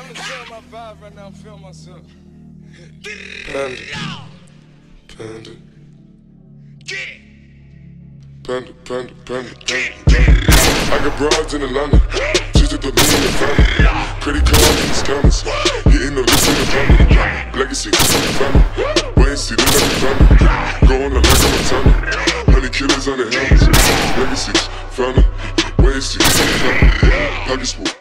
I'm just tell my vibe right now, I'm feeling myself. Panda. Panda. Panda, panda, panda, panda. I got broads in Atlanta. Just at the lean in the family. Credit card in the scammers. Hitting the list in the family. Legacy, this in the family. Wait and see, this in the family. Going to like I'm a Montana. Honey killers on the helmets. Legacy, family. Wait and see, this in the family. Pockets full.